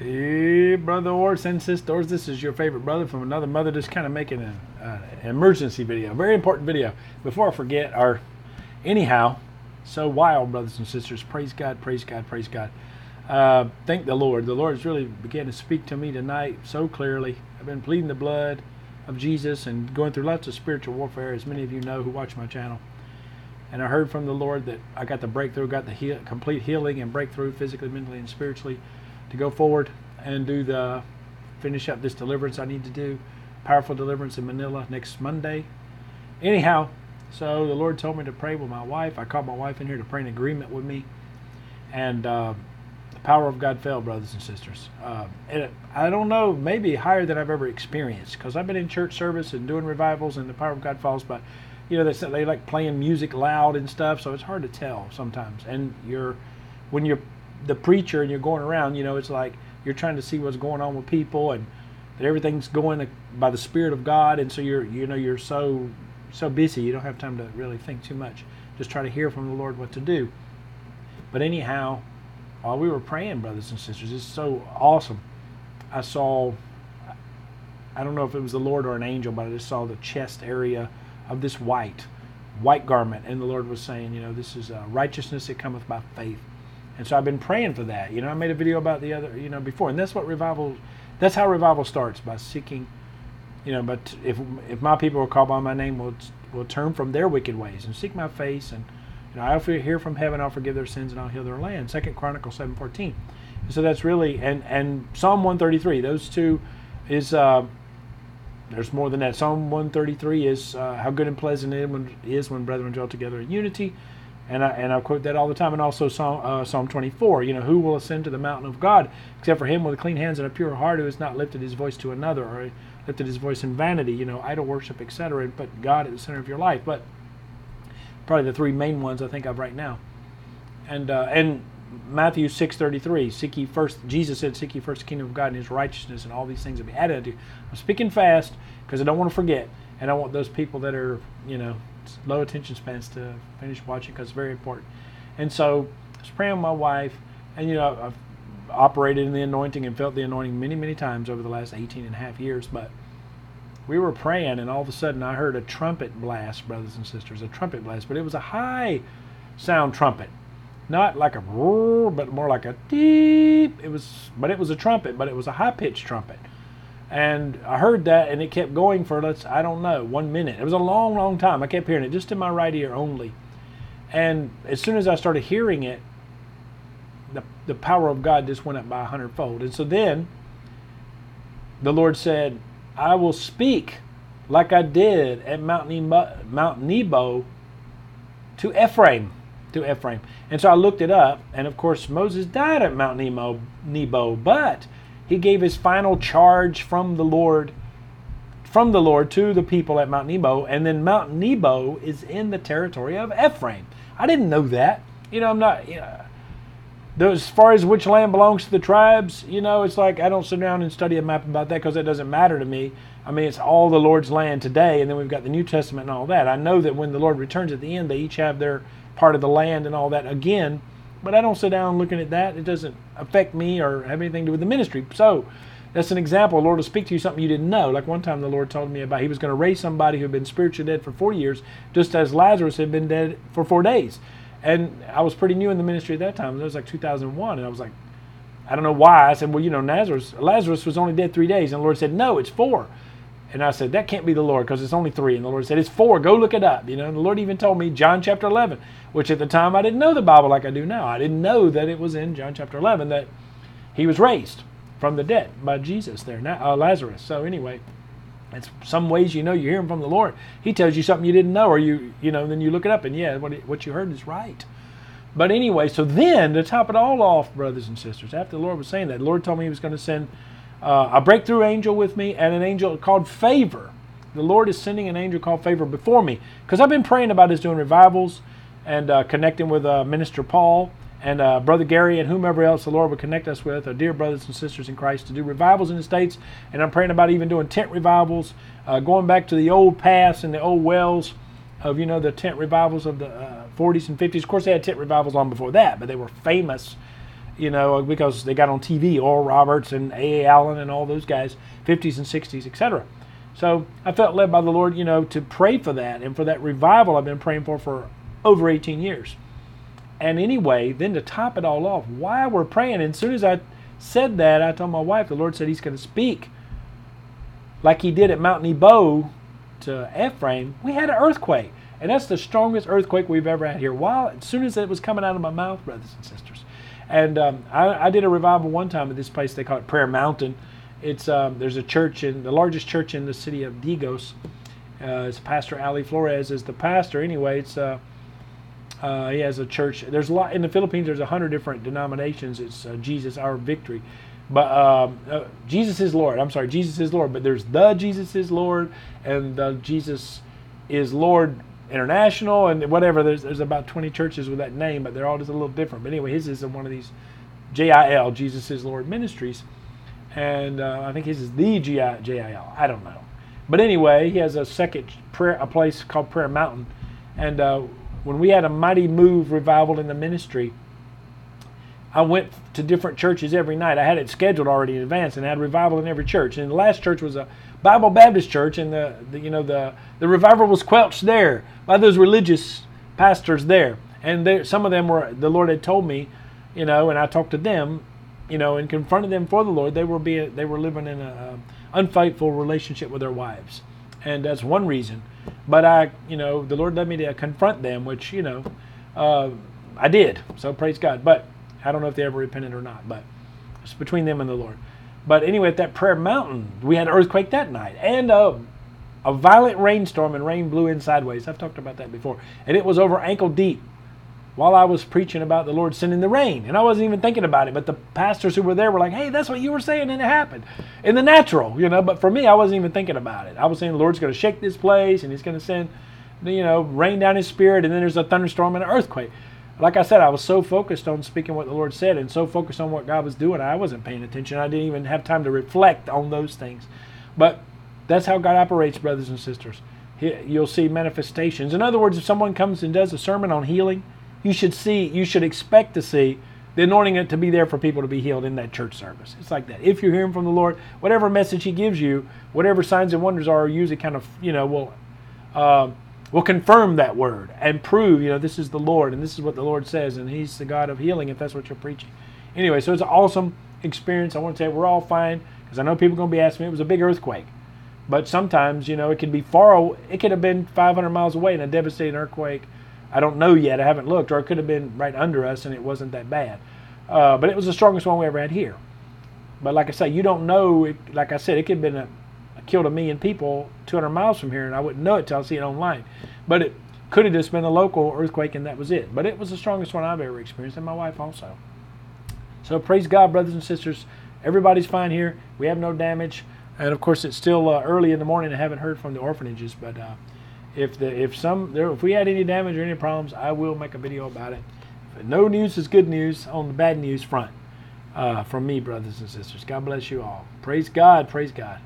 Hey, brother or and sisters, this is your favorite brother from another mother just kind of making an, uh, emergency video, very important video. Before I forget, our anyhow, so wild, brothers and sisters, praise God, praise God, praise God. Uh, thank the Lord. The Lord has really began to speak to me tonight so clearly. I've been pleading the blood of Jesus and going through lots of spiritual warfare, as many of you know who watch my channel. And I heard from the Lord that I got the breakthrough, got the heal, complete healing and breakthrough physically, mentally, and spiritually to go forward and do the finish up this deliverance I need to do. Powerful deliverance in Manila next Monday. Anyhow, so the Lord told me to pray with my wife. I called my wife in here to pray in agreement with me. And uh, the power of God fell, brothers and sisters. Uh, and I don't know, maybe higher than I've ever experienced because I've been in church service and doing revivals and the power of God falls, but you know, they, they like playing music loud and stuff, so it's hard to tell sometimes. And you're, when you're the preacher and you're going around, you know, it's like you're trying to see what's going on with people and that everything's going by the Spirit of God, and so you're, you know, you're so so busy you don't have time to really think too much. Just try to hear from the Lord what to do. But anyhow, while we were praying, brothers and sisters, it's so awesome. I saw, I don't know if it was the Lord or an angel, but I just saw the chest area of this white, white garment, and the Lord was saying, you know, this is uh, righteousness that cometh by faith. And so I've been praying for that. You know, I made a video about the other, you know, before, and that's what revival, that's how revival starts by seeking, you know. But if if my people are called by my name, will will turn from their wicked ways and seek my face, and you know, I'll hear from heaven, I'll forgive their sins, and I'll heal their land. Second Chronicles seven fourteen. So that's really and and Psalm one thirty three. Those two is. Uh, there's more than that. Psalm 133 is uh, how good and pleasant it is when brethren dwell together in unity and I, and I quote that all the time. And also Psalm, uh, Psalm 24, you know, who will ascend to the mountain of God except for him with clean hands and a pure heart who has not lifted his voice to another or lifted his voice in vanity, you know, idol worship, etc. Put God at the center of your life. But probably the three main ones I think of right now. And uh, and Matthew 6:33, seek ye first. Jesus said, "Seek ye first the kingdom of God and His righteousness, and all these things will be added to you." I'm speaking fast because I don't want to forget, and I want those people that are, you know, low attention spans to finish watching because it's very important. And so I was praying with my wife, and you know, I've operated in the anointing and felt the anointing many, many times over the last 18 and a half years, but we were praying, and all of a sudden I heard a trumpet blast, brothers and sisters, a trumpet blast, but it was a high sound trumpet. Not like a roar, but more like a deep. It was, but it was a trumpet, but it was a high pitched trumpet. And I heard that, and it kept going for let's I don't know one minute. It was a long, long time. I kept hearing it just in my right ear only. And as soon as I started hearing it, the the power of God just went up by a hundredfold. And so then the Lord said, "I will speak like I did at Mount Nebo, Mount Nebo to Ephraim." To Ephraim. And so I looked it up, and of course Moses died at Mount Nebo, Nebo but he gave his final charge from the Lord from the Lord to the people at Mount Nebo, and then Mount Nebo is in the territory of Ephraim. I didn't know that. You know, I'm not. You know, as far as which land belongs to the tribes, you know, it's like I don't sit down and study a map about that because it doesn't matter to me. I mean, it's all the Lord's land today, and then we've got the New Testament and all that. I know that when the Lord returns at the end, they each have their part of the land and all that again but I don't sit down looking at that. It doesn't affect me or have anything to do with the ministry. So that's an example. The Lord will speak to you something you didn't know. Like one time the Lord told me about He was going to raise somebody who had been spiritually dead for 40 years, just as Lazarus had been dead for four days. And I was pretty new in the ministry at that time. It was like 2001. And I was like, I don't know why. I said, well, you know, Lazarus, Lazarus was only dead three days. And the Lord said, no, it's four. And I said, that can't be the Lord because it's only three. And the Lord said, it's four. Go look it up. You know, and the Lord even told me John chapter 11, which at the time I didn't know the Bible like I do now. I didn't know that it was in John chapter 11 that he was raised from the dead by Jesus there, now, uh, Lazarus. So anyway, it's some ways you know you're hearing from the Lord. He tells you something you didn't know, or you, you know, then you look it up and yeah, what, what you heard is right. But anyway, so then to top it all off, brothers and sisters, after the Lord was saying that, the Lord told me he was going to send uh, a breakthrough angel with me and an angel called Favor. The Lord is sending an angel called Favor before me because I've been praying about this doing revivals and uh, connecting with uh, Minister Paul and uh, Brother Gary and whomever else the Lord would connect us with, our dear brothers and sisters in Christ, to do revivals in the States. And I'm praying about even doing tent revivals, uh, going back to the old paths and the old wells of, you know, the tent revivals of the 40s uh, and 50s. Of course, they had tent revivals long before that, but they were famous you know, because they got on TV, Oral Roberts and A.A. Allen and all those guys, 50s and 60s, etc. So I felt led by the Lord, you know, to pray for that and for that revival I've been praying for for over 18 years. And anyway, then to top it all off, while we're praying, and as soon as I said that, I told my wife, the Lord said He's going to speak like He did at Mount Nebo to Ephraim. We had an earthquake. And that's the strongest earthquake we've ever had here. While as soon as it was coming out of my mouth, brothers and sisters. And um, I, I, did a revival one time at this place. They call it Prayer Mountain. It's um, there's a church in the largest church in the city of Digos. Uh, it's Pastor Ali Flores is the pastor. Anyway, it's uh, uh, he has a church. There's a lot in the Philippines. There's a hundred different denominations. It's uh, Jesus Our Victory, but um, uh, Jesus is Lord. I'm sorry, Jesus is Lord. But there's the Jesus is Lord and the Jesus is Lord International and whatever. There's there's about 20 churches with that name, but they're all just a little different. But anyway, his is one of these JIL, Jesus is Lord Ministries, and uh, I think his is the JIL. I don't know, but anyway, he has a second prayer, a place called Prayer Mountain, and uh, when we had a mighty move revival in the ministry. I went to different churches every night. I had it scheduled already in advance, and had revival in every church. And the last church was a Bible Baptist church, and the, the you know the the revival was quelched there by those religious pastors there. And there, some of them were the Lord had told me, you know, and I talked to them, you know, and confronted them for the Lord. They were being they were living in a, a unfaithful relationship with their wives, and that's one reason. But I, you know, the Lord led me to confront them, which you know, uh, I did. So praise God. But I don't know if they ever repented or not. But it's between them and the Lord. But anyway, at that prayer mountain, we had an earthquake that night and a, a violent rainstorm, and rain blew in sideways. I've talked about that before. And it was over ankle deep while I was preaching about the Lord sending the rain. And I wasn't even thinking about it. But the pastors who were there were like, hey, that's what you were saying, and it happened in the natural, you know. But for me, I wasn't even thinking about it. I was saying the Lord's going to shake this place and He's going to send, you know, rain down His Spirit, and then there's a thunderstorm and an earthquake like I said, I was so focused on speaking what the Lord said and so focused on what God was doing, I wasn't paying attention. I didn't even have time to reflect on those things. But that's how God operates, brothers and sisters. You'll see manifestations. In other words, if someone comes and does a sermon on healing, you should see, you should expect to see the anointing to be there for people to be healed in that church service. It's like that. If you're hearing from the Lord, whatever message He gives you, whatever signs and wonders are, usually kind of, you know, will. Uh, will confirm that word and prove, you know, this is the Lord and this is what the Lord says and He's the God of healing if that's what you're preaching. Anyway, so it's an awesome experience. I want to say we're all fine because I know people are going to be asking me. It was a big earthquake, but sometimes, you know, it can be far. Away. It could have been 500 miles away in a devastating earthquake. I don't know yet. I haven't looked, or it could have been right under us and it wasn't that bad. Uh, but it was the strongest one we ever had here. But like I say, you don't know. It, like I said, it could have been a killed a million people 200 miles from here, and I wouldn't know it till I see it online. But it could have just been a local earthquake, and that was it. But it was the strongest one I've ever experienced, and my wife also. So praise God, brothers and sisters. Everybody's fine here. We have no damage, and of course, it's still uh, early in the morning. I haven't heard from the orphanages, but uh, if the if some there if we had any damage or any problems, I will make a video about it. But no news is good news on the bad news front uh, from me, brothers and sisters. God bless you all. Praise God. Praise God.